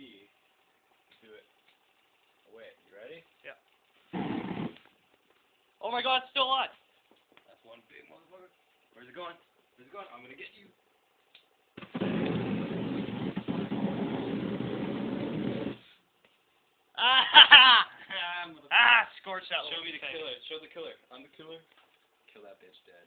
T. Do it. Oh, wait, you ready? Yeah. Oh my god, it's still on. That's one big motherfucker. Where's it going? Where's it going? I'm gonna get you. Ah, I'm gonna ah, Scorch that Show me the thing. killer. Show the killer. I'm the killer. Kill that bitch dead.